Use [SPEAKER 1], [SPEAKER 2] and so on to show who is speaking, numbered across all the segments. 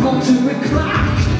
[SPEAKER 1] punching the clock.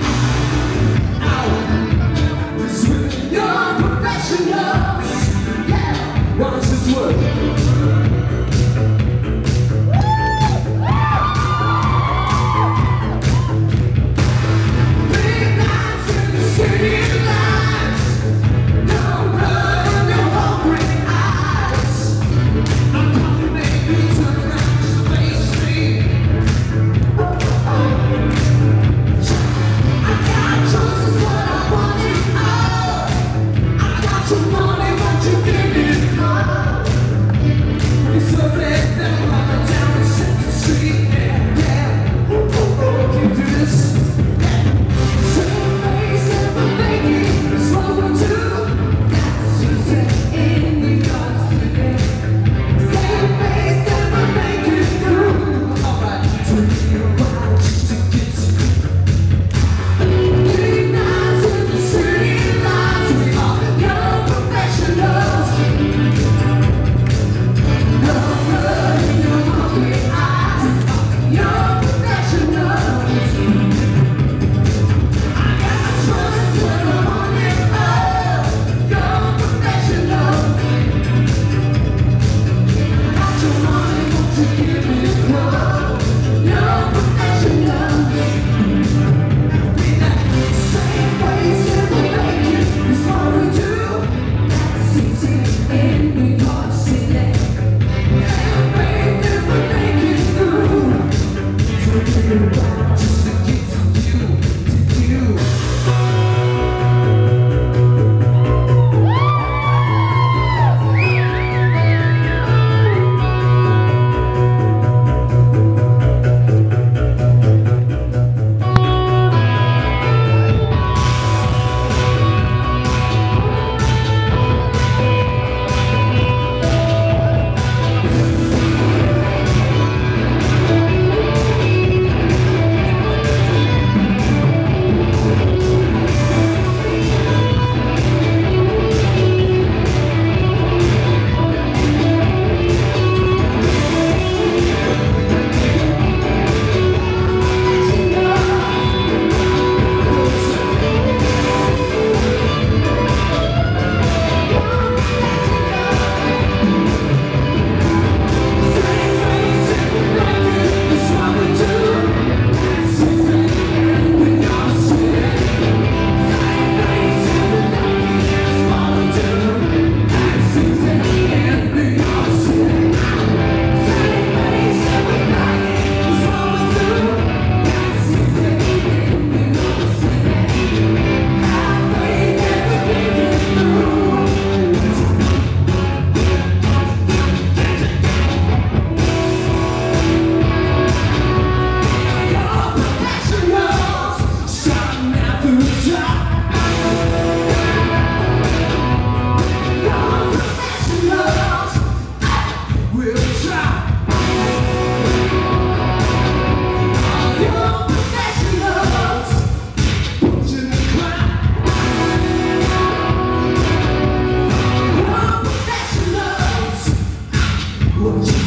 [SPEAKER 1] What